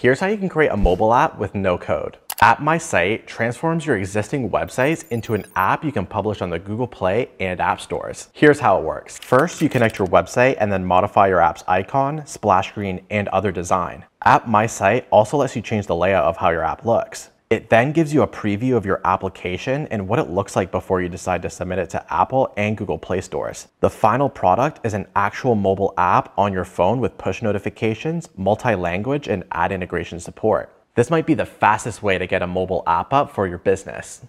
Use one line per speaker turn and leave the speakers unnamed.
Here's how you can create a mobile app with no code. AppMySite transforms your existing websites into an app you can publish on the Google Play and App Stores. Here's how it works. First, you connect your website and then modify your app's icon, splash screen, and other design. AppMySite also lets you change the layout of how your app looks. It then gives you a preview of your application and what it looks like before you decide to submit it to Apple and Google Play stores. The final product is an actual mobile app on your phone with push notifications, multi-language, and ad integration support. This might be the fastest way to get a mobile app up for your business.